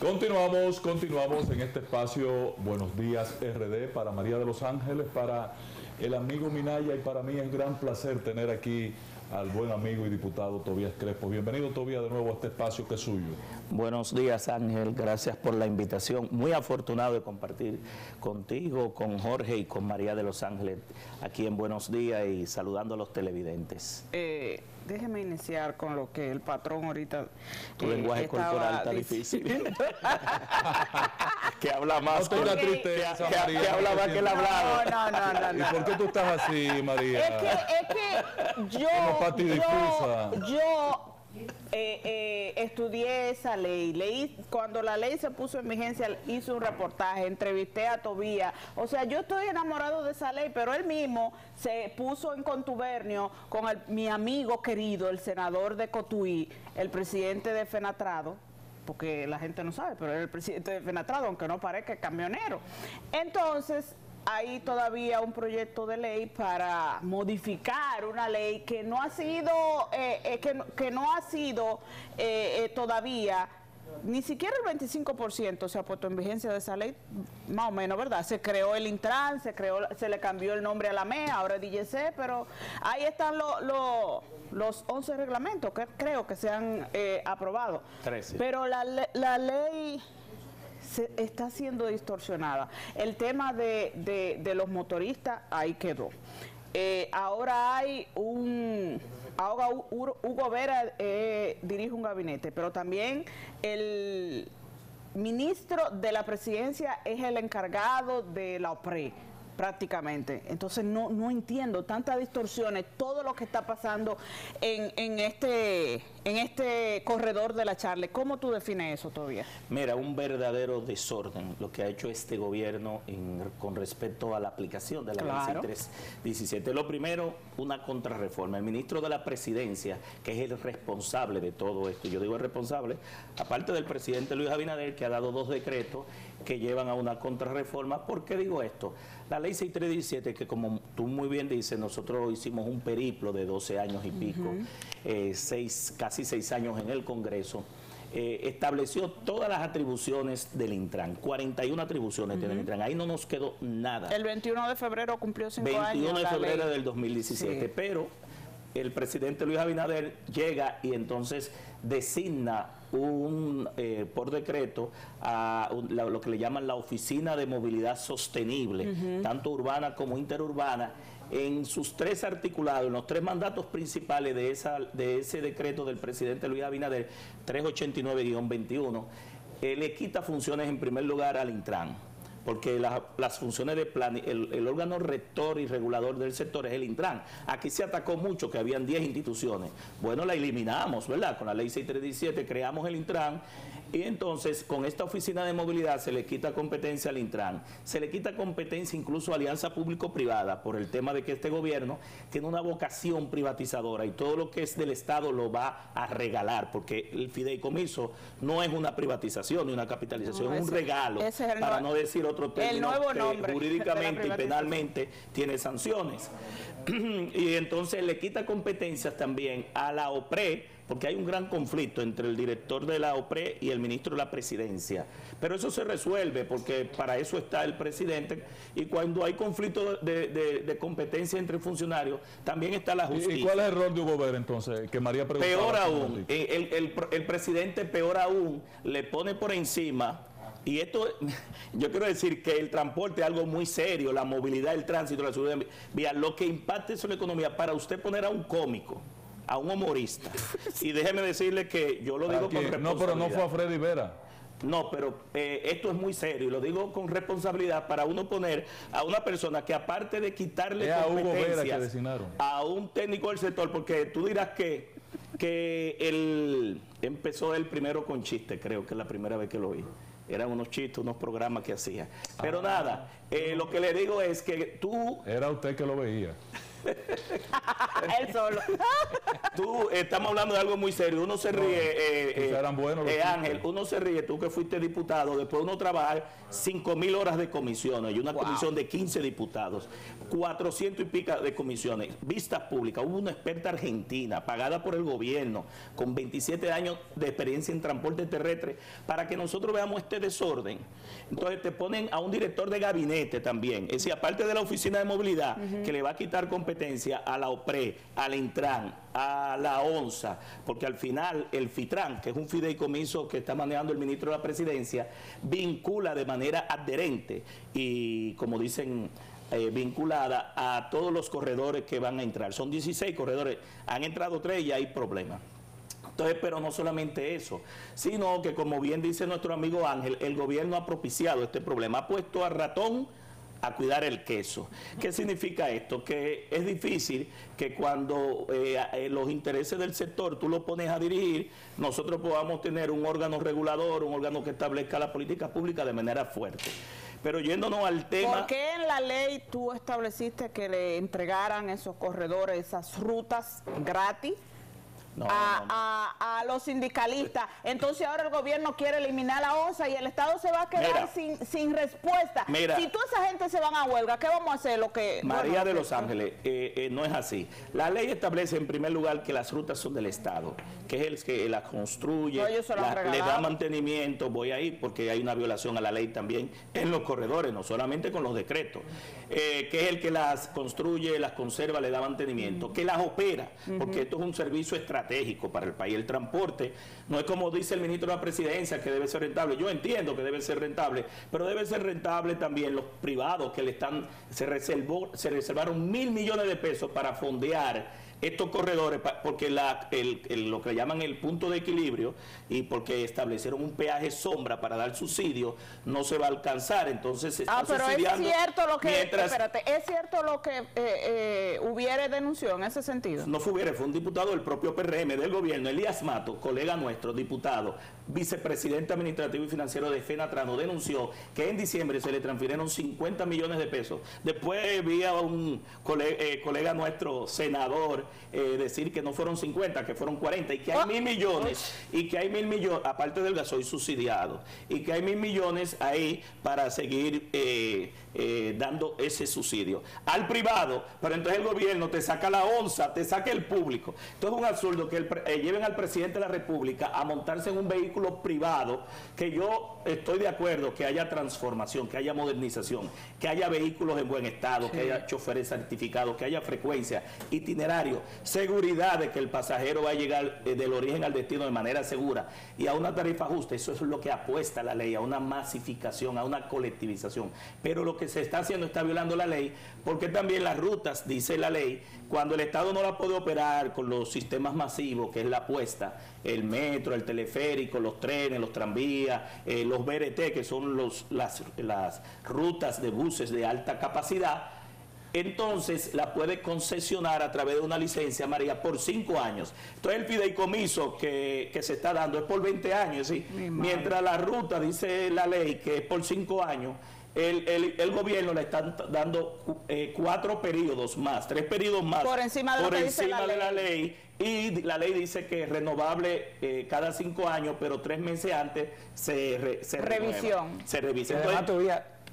Continuamos, continuamos en este espacio Buenos Días RD para María de los Ángeles, para el amigo Minaya y para mí es un gran placer tener aquí al buen amigo y diputado Tobías Crespo. Bienvenido Tobías de nuevo a este espacio que es suyo. Buenos días Ángel, gracias por la invitación. Muy afortunado de compartir contigo, con Jorge y con María de los Ángeles aquí en Buenos Días y saludando a los televidentes. Eh, déjeme iniciar con lo que el patrón ahorita... Tu eh, lenguaje corporal está difícil. que habla más que, la tristeza, que, María, que, habla más que el hablado. No, no, no, no, ¿Y por qué tú estás así, María? Es que, es que yo... Yo, yo eh, eh, estudié esa ley, leí, cuando la ley se puso en vigencia hice un reportaje, entrevisté a Tobía, o sea yo estoy enamorado de esa ley, pero él mismo se puso en contubernio con mi amigo querido, el senador de Cotuí, el presidente de Fenatrado, porque la gente no sabe, pero era el presidente de Fenatrado, aunque no parezca camionero. Entonces, hay todavía un proyecto de ley para modificar una ley que no ha sido, eh, eh, que, no ha sido eh, todavía ni siquiera el 25% se ha puesto en vigencia de esa ley, más o menos, ¿verdad? Se creó el Intran, se creó, se le cambió el nombre a la MEA, ahora es DGC, pero ahí están los 11 reglamentos que creo que se han aprobado. 13. Pero la, la ley está siendo distorsionada. El tema de, los motoristas ahí quedó. Eh, ahora hay un... Ahora Hugo Vera eh, dirige un gabinete, pero también el ministro de la presidencia es el encargado de la OPRE prácticamente. Entonces no, no entiendo tantas distorsiones, todo lo que está pasando en, en, este, en este corredor de la charla. ¿Cómo tú defines eso todavía? Mira, un verdadero desorden lo que ha hecho este gobierno con respecto a la aplicación de la ley 317. Lo primero, una contrarreforma. El ministro de la presidencia, que es el responsable de todo esto, yo digo el responsable, aparte del presidente Luis Abinader, que ha dado dos decretos que llevan a una contrarreforma. ¿Por qué digo esto? La ley 6317, que como tú muy bien dices, nosotros hicimos un periplo de 12 años y pico, eh, seis, casi seis años en el Congreso, eh, estableció todas las atribuciones del Intran, 41 atribuciones del Intran, ahí no nos quedó nada. El 21 de febrero cumplió cinco años. 21 de febrero del 2017, pero el presidente Luis Abinader llega y entonces designa un eh, por decreto a lo que le llaman la Oficina de Movilidad Sostenible, tanto urbana como interurbana, en sus tres articulados, en los tres mandatos principales de, esa, de ese decreto del presidente Luis Abinader, 389-21, eh, le quita funciones en primer lugar al Intran porque las funciones de plan, el, órgano rector y regulador del sector es el Intran. Aquí se atacó mucho que habían 10 instituciones. Bueno, la eliminamos, ¿verdad? Con la ley 6317 creamos el Intran y entonces con esta oficina de movilidad se le quita competencia al Intran. Se le quita competencia incluso a alianza público-privada por el tema de que este gobierno tiene una vocación privatizadora y todo lo que es del Estado lo va a regalar, porque el fideicomiso no es una privatización ni una capitalización, es un regalo, para no decir otro otro término que jurídicamente y penalmente tiene sanciones. y entonces le quita competencias también a la OPRE, porque hay un gran conflicto entre el director de la OPRE y el ministro de la presidencia. Pero eso se resuelve porque para eso está el presidente y cuando hay conflicto de, competencia entre funcionarios, también está la justicia. ¿Y cuál es el rol de Hugo Vera entonces? Que María Peor aún, el, el presidente peor aún le pone por encima y esto, yo quiero decir que el transporte es algo muy serio, la movilidad, el tránsito, la seguridad vía, lo que impacta en la economía, para usted poner a un cómico, a un humorista, y déjeme decirle que yo lo digo con responsabilidad. No, pero no fue a Freddy Vera. No, pero eh, esto es muy serio y lo digo con responsabilidad para uno poner a una persona que aparte de quitarle a, competencias a un técnico del sector, porque tú dirás que, que él empezó el primero con chiste, creo que es la primera vez que lo vi eran unos chistes, unos programas que hacía. Pero ah. nada, eh, lo que le digo es que tú... Era usted que lo veía. Él solo. tú, estamos hablando de algo muy serio. Uno se ríe, eh, pues eh, eran buenos los eh. Ángel, uno se ríe, tú que fuiste diputado, después uno trabaja 5 mil horas de comisiones y una comisión de 15 diputados, 400 y pica de comisiones, vistas públicas. Hubo una experta argentina pagada por el gobierno con 27 años de experiencia en transporte terrestre para que nosotros veamos este desorden. Entonces te ponen a un director de gabinete también, es decir, aparte de la oficina de movilidad, que le va a quitar competencia a la OPRE, a la Intran, a la ONSA, porque al final el FITRAN, que es un fideicomiso que está manejando el ministro de la Presidencia, vincula de manera adherente y, como dicen, eh, vinculada a todos los corredores que van a entrar. Son 16 corredores, han entrado tres y hay problemas. Entonces, pero no solamente eso, sino que como bien dice nuestro amigo Ángel, el gobierno ha propiciado este problema, ha puesto a ratón a cuidar el queso. ¿Qué significa esto? Que es difícil que cuando eh, eh, los intereses del sector tú lo pones a dirigir, nosotros podamos tener un órgano regulador, un órgano que establezca la política pública de manera fuerte. Pero yéndonos al tema... ¿Por qué en la ley tú estableciste que le entregaran esos corredores, esas rutas gratis? No, a, no, no. a- a los sindicalistas. Entonces ahora el gobierno quiere eliminar la ONSA y el Estado se va a quedar Mira. sin, sin respuesta. Mira. si toda esa gente se van a huelga, ¿qué vamos a hacer? Lo que María bueno, de los Ángeles, eh, eh, no es así. La ley establece en primer lugar que las rutas son del Estado, que es el que las construye, la- le da mantenimiento, voy ahí porque hay una violación a la ley también en los corredores, no solamente con los decretos, eh, que es el que las construye, las conserva, le da mantenimiento, que las opera, porque esto es un servicio estratégico para el país. El transporte no es como dice el ministro de la presidencia que debe ser rentable. Yo entiendo que debe ser rentable, pero debe ser rentable también los privados que le están, se reservó, se reservaron mil millones de pesos para fondear estos corredores, porque la, el- el- lo que llaman el punto de equilibrio y porque establecieron un peaje sombra para dar subsidio, no se va a alcanzar. Entonces se está Ah, pero es cierto lo que, mientras espérate, es cierto lo que eh, eh, hubiere denunció en ese sentido. no fue hubiera, fue un diputado del propio PRM del gobierno, Elías Mato, colega nuestro, diputado, vicepresidente administrativo y financiero de Fenatrano, denunció que en diciembre se le transfirieron 50 millones de pesos. Después vi a un eh, colega nuestro, senador, eh, decir que no fueron 50, que fueron 40 y que hay Oh. mil millones, y que hay mil millones, aparte del gasoil subsidiado, y que hay mil millones ahí para seguir eh, eh, dando ese subsidio. Al privado, pero entonces el gobierno te saca la onza, te saca el público. Entonces es un absurdo que el lleven al presidente de la República a montarse en un vehículo privado, que yo estoy de acuerdo que haya transformación, que haya modernización, que haya vehículos en buen estado, que haya choferes certificados, que haya frecuencia, itinerario, seguridad de que el pasajero va a llegar eh, del origen al destino de manera segura y a una tarifa justa. Eso es lo que apuesta la ley, a una masificación, a una colectivización. Pero lo que se está haciendo está violando la ley, porque también las rutas, dice la ley, cuando el Estado no la puede operar con los sistemas masivos, que es la apuesta, el metro, el teleférico, los trenes, los tranvías, eh, los BRT, que son los, las, las rutas de buses de alta capacidad, entonces la puede concesionar a través de una licencia, María, por cinco años. Entonces el fideicomiso que, que se está dando es por 20 años, ¿sí? mientras la ruta, dice la ley, que es por cinco años, el, el- el gobierno le está dando eh, cuatro periodos más, tres periodos más. Por encima de lo por encima la de la ley. Y la ley dice que es renovable eh, cada cinco años, pero tres meses antes se, re- se renueva, Revisión. se revisa. Entonces,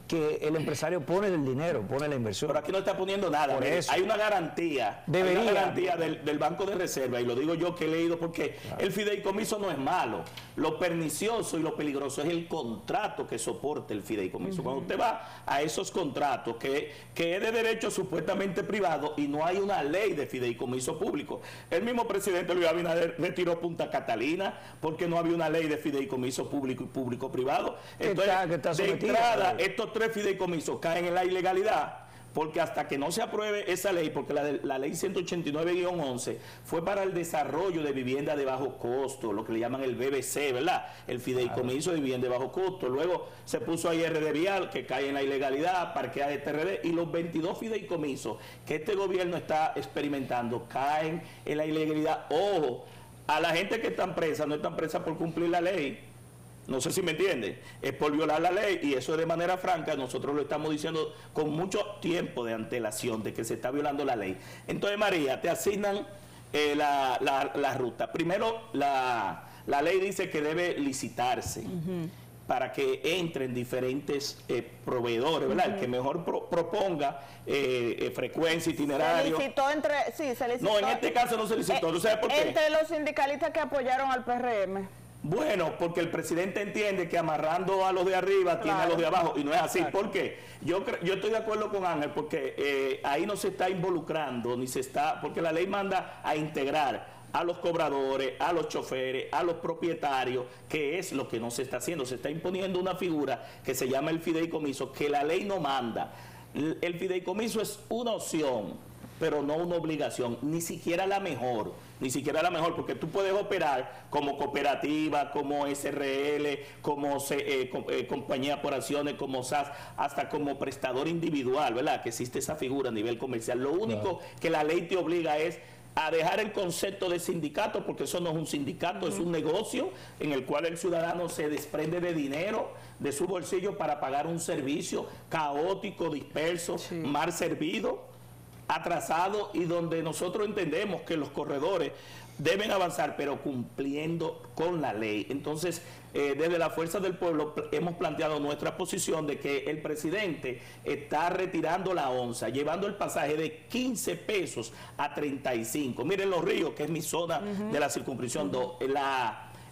que el empresario pone el dinero, pone la inversión. Pero aquí no está poniendo nada. Por eso. Hay una garantía. Hay Debería. una garantía del, del Banco de Reserva, y lo digo yo que he leído porque el fideicomiso no es malo. Lo pernicioso y lo peligroso es el contrato que soporta el fideicomiso. Cuando usted va a esos contratos que, que es de derecho supuestamente privado y no hay una ley de fideicomiso público. El mismo presidente Luis Abinader retiró Punta Catalina porque no había una ley de fideicomiso público y público-privado. Entonces, está- que está de entrada, estos tres fideicomisos caen en la ilegalidad porque hasta que no se apruebe esa ley, porque la, ley 189-11 fue para el desarrollo de vivienda de bajo costo, lo que le llaman el BBC, ¿verdad? El fideicomiso de vivienda de bajo costo. Luego se puso ahí RD Vial, que cae en la ilegalidad, parquea de TRD, y los 22 fideicomisos que este gobierno está experimentando caen en la ilegalidad. Ojo, a la gente que está presa, no están presa por cumplir la ley No sé si me entiende. Es por violar la ley y eso de manera franca nosotros lo estamos diciendo con mucho tiempo de antelación de que se está violando la ley. Entonces, María, te asignan eh, la, ruta. Primero, la, ley dice que debe licitarse. para que entren diferentes eh, proveedores, ¿verdad? El que mejor proponga eh, frecuencia, itinerario. Se licitó entre, sí, se licitó. No, en este caso no se licitó. ¿Tú sabes por qué? Entre los sindicalistas que apoyaron al PRM. Bueno, porque el presidente entiende que amarrando a los de arriba tiene a los de abajo y no es así. ¿Por qué? Yo, yo estoy de acuerdo con Ángel porque eh, ahí no se está involucrando, ni se está, porque la ley manda a integrar a los cobradores, a los choferes, a los propietarios, que es lo que no se está haciendo. Se está imponiendo una figura que se llama el fideicomiso, que la ley no manda. El fideicomiso es una opción pero no una obligación, ni siquiera la mejor, ni siquiera la mejor, porque tú puedes operar como cooperativa, como SRL, como eh, eh, compañía por acciones, como SAS, hasta como prestador individual, ¿verdad? Que existe esa figura a nivel comercial. Lo único que la ley te obliga es a dejar el concepto de sindicato, porque eso no es un sindicato, es un negocio en el cual el ciudadano se desprende de dinero de su bolsillo para pagar un servicio caótico, disperso, mal servido atrasado y donde nosotros entendemos que los corredores deben avanzar, pero cumpliendo con la ley. Entonces, eh, desde la Fuerza del Pueblo hemos planteado nuestra posición de que el presidente está retirando la onza, llevando el pasaje de 15 pesos a 35. Miren los ríos, que es mi zona de la circunscripción 2.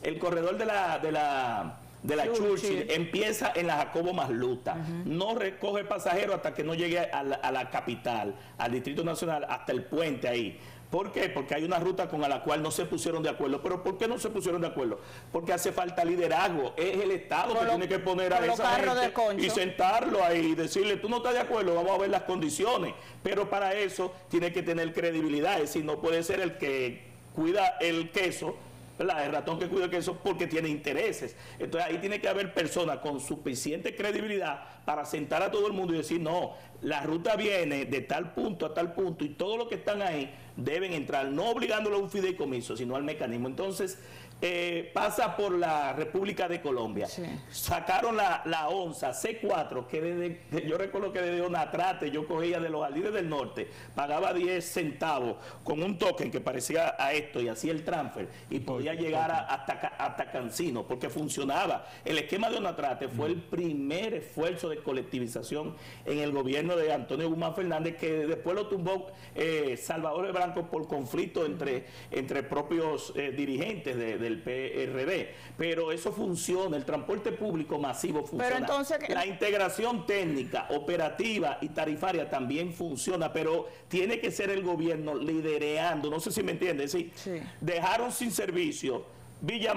el corredor de la... De la de la Churchill, empieza en la Jacobo Masluta, no recoge pasajero hasta que no llegue a la, capital, al Distrito Nacional, hasta el puente ahí. ¿Por qué? Porque hay una ruta con la cual no se pusieron de acuerdo. ¿Pero por qué no se pusieron de acuerdo? Porque hace falta liderazgo. Es el Estado que tiene que poner a esa gente y sentarlo ahí y decirle, tú no estás de acuerdo, vamos a ver las condiciones. Pero para eso tiene que tener credibilidad. Es decir, no puede ser el que cuida el queso el ratón que cuida el queso porque tiene intereses. Entonces ahí tiene que haber personas con suficiente credibilidad para sentar a todo el mundo y decir, no, la ruta viene de tal punto a tal punto y todos los que están ahí deben entrar, no obligándolo a un fideicomiso, sino al mecanismo. Entonces, eh, pasa por la República de Colombia. Sacaron la, la, onza C4, que desde, yo recuerdo que desde Onatrate yo cogía de los aldides del norte, pagaba 10 centavos con un token que parecía a esto y hacía el transfer y podía llegar hasta, hasta Cancino, porque funcionaba. El esquema de Onatrate fue el primer esfuerzo de colectivización en el gobierno de Antonio Guzmán Fernández, que después lo tumbó eh, Salvador de Branco por conflicto entre, entre propios eh, dirigentes de el PRD. Pero eso funciona, el transporte público masivo funciona. entonces, la integración técnica, operativa y tarifaria también funciona, pero tiene que ser el gobierno lidereando, no sé si me entiendes, ¿sí? dejaron sin servicio Villa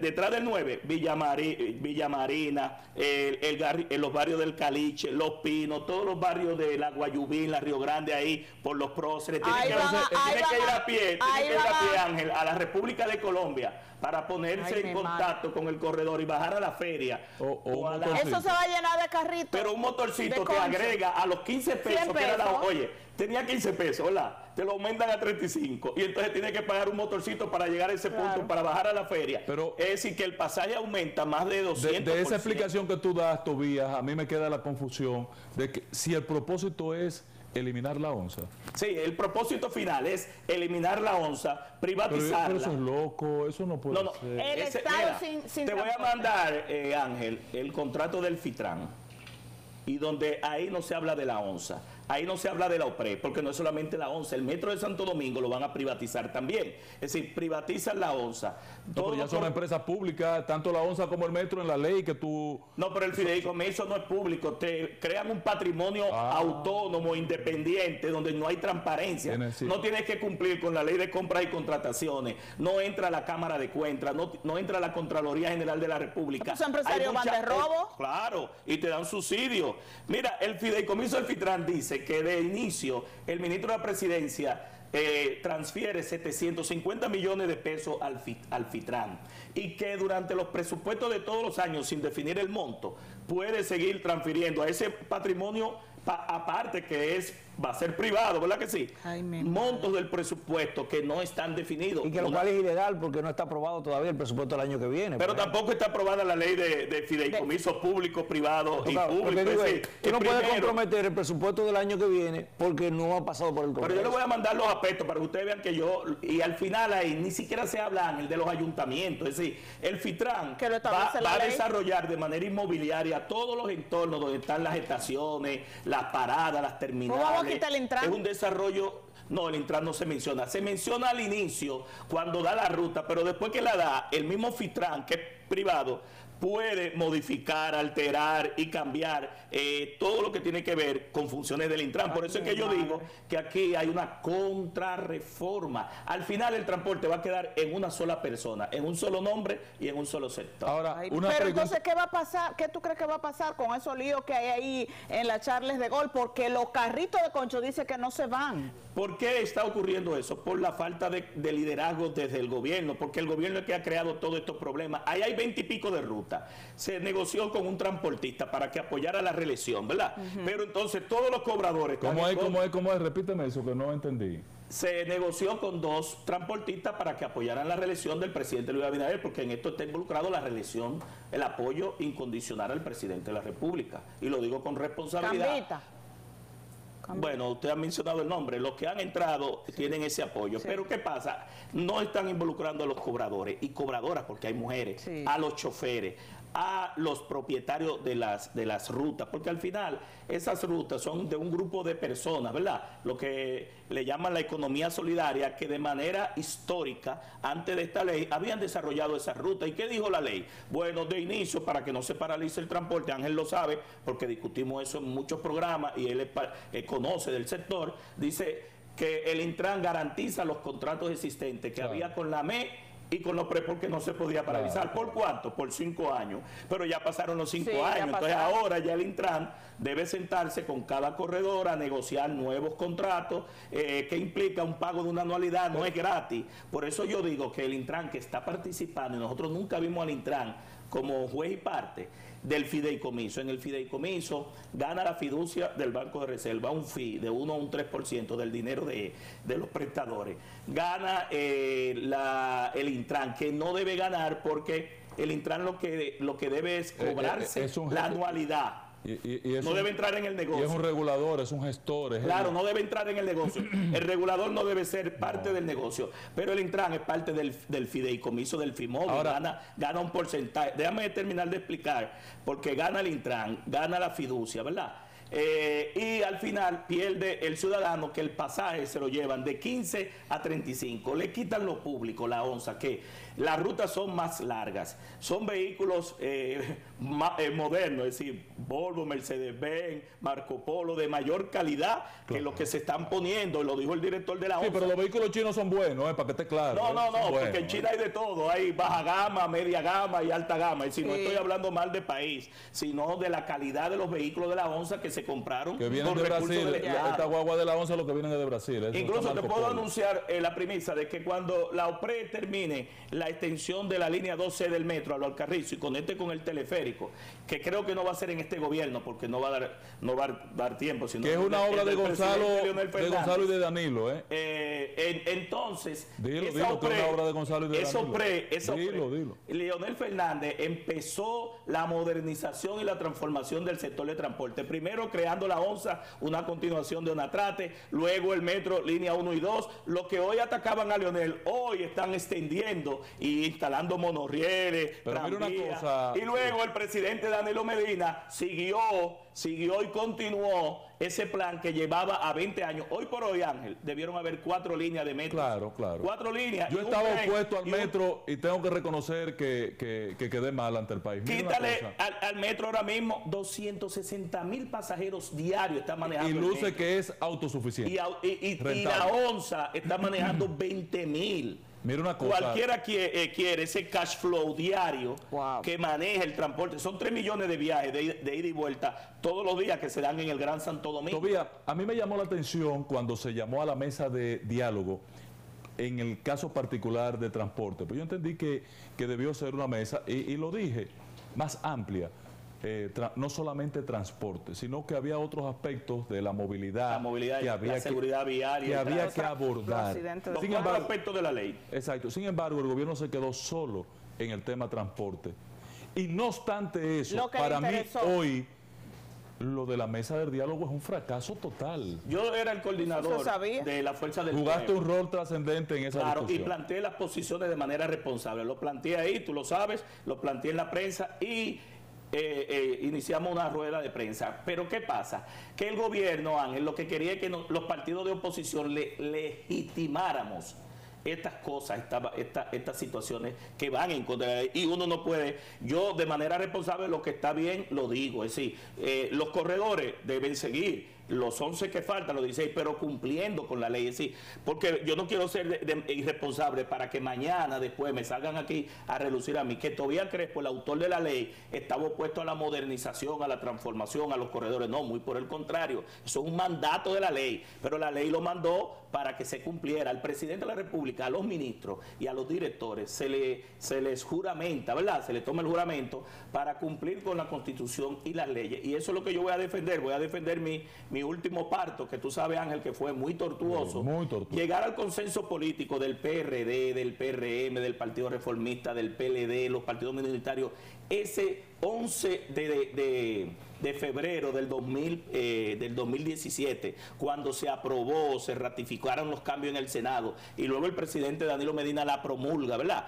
detrás del 9, Villa, Villa Marina, el, los barrios del Caliche, Los Pinos, todos los barrios de la Guayubín, la Río Grande, ahí, por los próceres. Tiene, que, ir a pie, tiene que ir a pie, Ángel, a la República de Colombia para ponerse en contacto con el corredor y bajar a la feria. Eso se va a llenar de carritos. Pero un motorcito te agrega a los 15 pesos, que era la, oye, tenía 15 pesos, ¿verdad? Te lo aumentan a 35 y entonces tiene que pagar un motorcito para llegar a ese punto, para bajar a la feria. Pero es decir, que el pasaje aumenta más de 200%. De, de esa explicación que tú das, Tobías, a mí me queda la confusión de que si el propósito es eliminar la onza. Sí, el propósito final es eliminar la onza, privatizarla. Pero, eso es loco, eso no puede ser. El Estado sin, Te voy a mandar, eh, Ángel, el contrato del FITRAN, y donde ahí no se habla de la onza. Ahí no se habla de la OPRE, porque no es solamente la ONSA. El metro de Santo Domingo lo van a privatizar también. Es decir, privatizan la ONSA. No, ya son empresas públicas, tanto la ONSA como el metro en la ley que tú... No, pero el fideicomiso no es público. Te crean un patrimonio ah. autónomo, independiente, donde no hay transparencia. No tienes que cumplir con la ley de compras y contrataciones. No entra la Cámara de Cuentas, no, entra la Contraloría General de la República. ¿Los empresarios van de robo? Claro, y te dan subsidio. Mira, el fideicomiso del FITRAN dice que de inicio el ministro de la presidencia eh, transfiere 750 millones de pesos al, al FITRAN y que durante los presupuestos de todos los años, sin definir el monto, puede seguir transfiriendo a ese patrimonio aparte que es va a ser privado, ¿verdad que sí? Ay, Montos del presupuesto que no están definidos. Y que lo cual es ilegal porque no está aprobado todavía el presupuesto del año que viene. pero ejemplo. tampoco está aprobada la ley de, de fideicomiso público, privado y Claro, público. porque Es digo, decir, tú no el puedes primero- comprometer el presupuesto del año que viene porque no ha pasado por el Pero Congreso. yo le voy a mandar los aspectos para que ustedes vean que yo, y al final ahí ni siquiera se habla el de los ayuntamientos, es decir, el FITRAN Que lo va, va a desarrollar de manera inmobiliaria todos los entornos donde están las estaciones, las paradas, las terminales. ¿Cómo vamos a quitar el? Es un desarrollo, no, el Intran no se menciona, se menciona al inicio cuando da la ruta, pero después que la da, el mismo FITRAN, que es privado, puede modificar, alterar y cambiar eh, todo lo que tiene que ver con funciones del Intran. Por eso es que yo digo que aquí hay una contrarreforma. Al final el transporte va a quedar en una sola persona, en un solo nombre y en un solo sector. Ahora, una pero pregunta. entonces, ¿qué va a pasar? ¿Qué tú crees que va a pasar con esos líos que hay ahí en la Charles de Gol? Porque los carritos de Concho dicen que no se van. ¿Por qué está ocurriendo eso? Por la falta de, de liderazgo desde el gobierno, porque el gobierno es que ha creado todos estos problemas. Ahí hay veintipico de rutas. Se negoció con un transportista para que apoyara la reelección, ¿verdad? Pero entonces todos los cobradores... ¿Cómo es, cómo es, cómo es? Repíteme eso que no entendí. se negoció con dos transportistas para que apoyaran la reelección del presidente Luis Abinader, porque en esto está involucrado la reelección, el apoyo incondicional al presidente de la República. Y lo digo con responsabilidad. Cambita. Bueno, usted ha mencionado el nombre. Los que han entrado tienen ese apoyo. Pero ¿qué pasa? No están involucrando a los cobradores y cobradoras, porque hay mujeres, Sí. a los choferes, a los propietarios de las, de las rutas, porque al final esas rutas son de un grupo de personas, ¿verdad? Lo que le llaman la economía solidaria, que de manera histórica, antes de esta ley, habían desarrollado esa ruta. ¿Y qué dijo la ley? Bueno, de inicio, para que no se paralice el transporte, Ángel lo sabe, porque discutimos eso en muchos programas y él eh, conoce del sector, dice que el Intran garantiza los contratos existentes que Claro. había con la ME y con los pre porque no se podía paralizar. ¿Por cuánto? Por cinco años. Pero ya pasaron los cinco Sí, años. Entonces ahora ya el Intran debe sentarse con cada corredor a negociar nuevos contratos eh, que implica un pago de una anualidad, no es gratis. Por eso yo digo que el Intran que está participando, y nosotros nunca vimos al Intran como juez y parte del fideicomiso. En el fideicomiso gana la fiducia del Banco de Reserva, un fee de 1 a un 3% del dinero de, de los prestadores. Gana eh, la- el Intran, que no debe ganar porque el Intran lo que, lo que debe es Eh, eh, cobrarse es la anualidad. Y, y- y No un- debe entrar en el y negocio. es un regulador, es un gestor. Es el- Claro, no debe entrar en el negocio. El regulador no debe ser parte del negocio, pero el Intran es parte del, del fideicomiso del FIMOB, Ahora- gana, gana un porcentaje. Déjame terminar de explicar, porque gana el Intran, gana la fiducia, ¿verdad? Eh, y al final pierde el ciudadano que el pasaje se lo llevan de 15 a 35. Le quitan lo público, la onza, que las rutas son más largas. Son vehículos eh, ma- eh, modernos, es decir, Volvo, Mercedes-Benz, Marco Polo, de mayor calidad que lo que se están poniendo, lo dijo el director de la Sí, onza. pero los vehículos chinos son buenos, eh, para que esté claro. No, eh, no, no, porque buenos, en China hay de todo, hay baja gama, media gama y alta gama. Es decir, no Sí. estoy hablando mal de país, sino de la calidad de los vehículos de la onza que se compraron Que vienen con de recursos Brasil. del la- Estado. Esta guagua de la onza lo que vienen es de Brasil. Incluso te puedo Polo. anunciar eh, la premisa de que cuando la OPRE termine la extensión de la línea 12 del metro a los Alcarrizos y conecte con el teleférico, que creo que no va a ser en este gobierno porque no va a dar, no va a dar tiempo, sino Que es una el obra de Gonzalo, de. Gonzalo y de Danilo, ¿eh? Eh, en- entonces, Dilo, esa dilo, que es una obra de Gonzalo y de Danilo. OPRE- esa Dilo, OPRE, dilo. Leonel Fernández empezó la modernización y la transformación del sector de transporte. Primero creando la ONSA, una continuación de Onatrate, luego el metro línea 1 y 2. Lo que hoy atacaban a Leonel, hoy están extendiendo y instalando monorrieles, Pero mira una tranvías. cosa. Y luego el presidente Danilo Medina siguió, siguió y continuó ese plan que llevaba a 20 años. Hoy por hoy, Ángel, debieron haber cuatro líneas de metro. Claro, claro. Cuatro líneas. Yo estaba tren, opuesto al y un- metro y tengo que reconocer que, que, que quedé mal ante el país. Mira Quítale al, al metro ahora mismo 260 mil pasajeros diarios está manejando. Y el luce metro. que es autosuficiente. Y, y- y- la ONSA está manejando 20 mil. Mira una cosa. Cualquiera quiere, eh, quiere ese cash flow diario Wow. que maneja el transporte. Son 3 millones de viajes de, ida- de ida y vuelta todos los días que se dan en el Gran Santo Domingo. Todavía, a mí me llamó la atención cuando se llamó a la mesa de diálogo en el caso particular de transporte. Pues yo entendí que, que debió ser una mesa, y, y lo dije, más amplia. Eh, no solamente transporte, sino que había otros aspectos de la movilidad, la movilidad que había la seguridad viaria, que había que abordar. Los Sin embargo, aspectos de la ley. Exacto. Sin embargo, el gobierno se quedó solo en el tema transporte. Y no obstante eso, para mí hoy lo de la mesa del diálogo es un fracaso total. Yo era el coordinador de la fuerza del Jugaste un rol trascendente en esa claro, y planteé las posiciones de manera responsable. Lo planteé ahí, tú lo sabes, lo planteé en la prensa y eh, eh, iniciamos una rueda de prensa. Pero ¿qué pasa? Que el gobierno, Ángel, lo que quería es que los partidos de oposición le legitimáramos estas cosas, estas situaciones que van en contra y uno no puede, yo de manera responsable lo que está bien lo digo, es decir, eh, los corredores deben seguir los 11 que faltan, los 16, pero cumpliendo con la ley. Sí, porque yo no quiero ser irresponsable para que mañana después me salgan aquí a relucir a mí que todavía Crespo, el autor de la ley, estaba opuesto a la modernización, a la transformación, a los corredores. No, muy por el contrario. Eso es un mandato de la ley, pero la ley lo mandó para que se cumpliera. Al presidente de la República, a los ministros y a los directores se, le, se les juramenta, ¿verdad? Se le toma el juramento para cumplir con la Constitución y las leyes. Y eso es lo que yo voy a defender. Voy a defender mi último parto, que tú sabes, Ángel, que fue muy tortuoso, muy tortuoso. llegar al consenso político del PRD, del PRM, del Partido Reformista, del PLD, los partidos minoritarios, ese 11 de, febrero del, 2000, eh, del 2017, cuando se aprobó, se ratificaron los cambios en el Senado, y luego el presidente Danilo Medina la promulga, ¿verdad?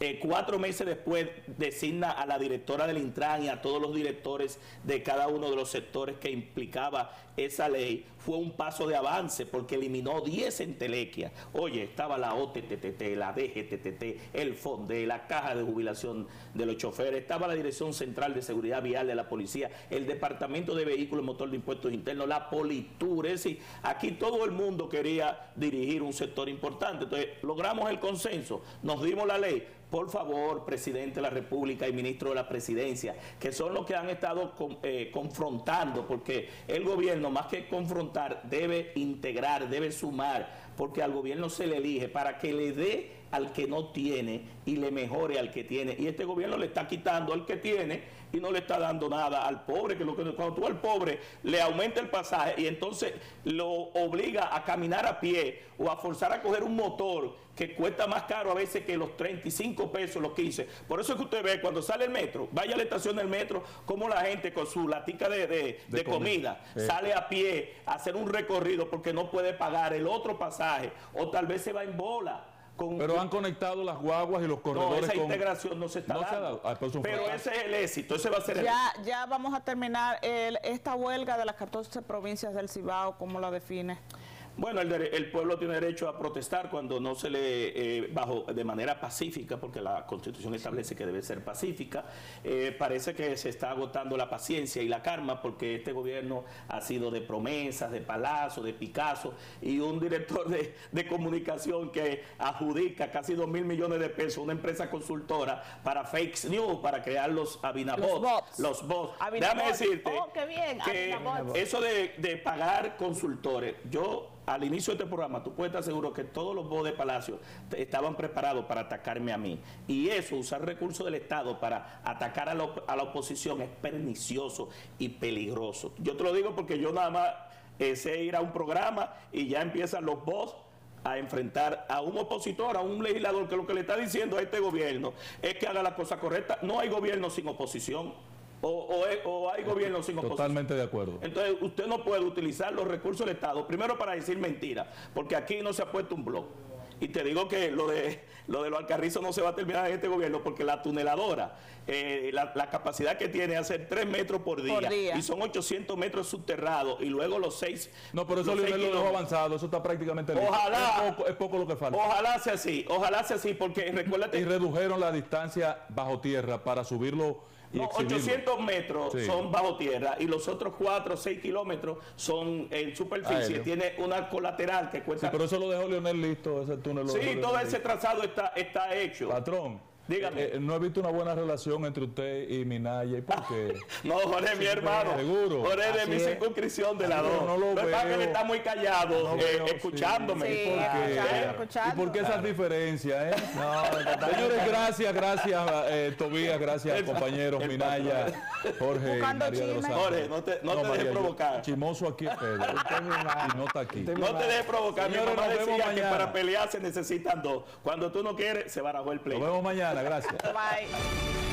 Eh, cuatro meses después designa a la directora del Intran y a todos los directores de cada uno de los sectores que implicaba esa ley, fue un paso de avance porque eliminó 10 entelequias. Oye, estaba la OTTT, la DGTTT, el FONDE, la Caja de Jubilación de los Choferes, estaba la Dirección Central de Seguridad Vial de la Policía, el Departamento de Vehículos y Motor de Impuestos Internos, la Politur. Es decir, aquí todo el mundo quería dirigir un sector importante. Entonces, logramos el consenso, nos dimos la ley, por favor, presidente de la República y ministro de la Presidencia, que son los que han estado eh, confrontando, porque el gobierno, más que confrontar, debe integrar, debe sumar, porque al gobierno se le elige para que le dé al que no tiene y le mejore al que tiene. Y este gobierno le está quitando al que tiene y no le está dando nada al pobre, que, lo que cuando tú al pobre le aumenta el pasaje y entonces lo obliga a caminar a pie o a forzar a coger un motor que cuesta más caro a veces que los 35 pesos, los 15. Por eso es que usted ve cuando sale el metro, vaya a la estación del metro, como la gente con su latica de, comida, sale a pie a hacer un recorrido porque no puede pagar el otro pasaje o tal vez se va en bola pero han conectado las guaguas y los corredores. No, esa integración no se está dando. Ah, pues pero ese es el éxito, ese va a ser ya, el Ya vamos a terminar esta huelga de las 14 provincias del Cibao, ¿cómo la define? Bueno, el, pueblo tiene derecho a protestar cuando no se le, eh, bajo de manera pacífica, porque la Constitución establece que debe ser pacífica. Eh, parece que se está agotando la paciencia y la karma, porque este gobierno ha sido de promesas, de palazos, de Picasso, y un director de, comunicación que adjudica casi dos mil millones de pesos a una empresa consultora para fake news, para crear los Abinabots. Los bots. Déjame decirte oh, que eso de, de pagar consultores, yo al inicio de este programa, tú puedes estar seguro que todos los votos de Palacio estaban preparados para atacarme a mí. Y eso, usar recursos del Estado para atacar a la, oposición es pernicioso y peligroso. Yo te lo digo porque yo nada más eh, sé ir a un programa y ya empiezan los votos a enfrentar a un opositor, a un legislador que lo que le está diciendo a este gobierno es que haga la cosa correcta. No hay gobierno sin oposición. O, hay gobierno sin oposición. Totalmente de acuerdo. Entonces, usted no puede utilizar los recursos del Estado, primero para decir mentiras, porque aquí no se ha puesto un blog. Y te digo que lo de, lo de los alcarrizos no se va a terminar en este gobierno porque la tuneladora, eh, la, capacidad que tiene es hacer 3 metros por día, y son 800 metros subterrados y luego los 6. No, pero eso lo dejó avanzado, eso está prácticamente Ojalá. Es poco, lo que falta. Ojalá sea así, ojalá sea así, porque recuérdate. Y redujeron la distancia bajo tierra para subirlo no, 800 metros son bajo tierra y los otros 4 o 6 kilómetros son en superficie. Tiene una colateral que cuesta. Sí, pero eso lo dejó Leonel listo, ese túnel. sí, todo ese trazado está, está hecho. Patrón, Dígame. Eh, no he visto una buena relación entre usted y Minaya. ¿Y por qué? No, Jorge es mi hermano. seguro. Jorge es de mi circunscripción de la 2. no lo que veo. él está muy callado, No eh, veo, escuchándome. Sí, ¿Por qué? ¿Y por qué esas diferencias, eh? Señores, gracias, gracias, eh, Tobías, gracias, compañeros, Minaya, Jorge, Buscando María de los chisme. Ángeles. Jorge, no te, no te María, dejes yo- provocar. Chimoso aquí es Pedro. y no está aquí. No te dejes provocar. Mi Señores, mamá nos vemos decía que para pelear se necesitan dos. Cuando tú no quieres, se barajó el Nos pleito. vemos mañana, gracias. Bye.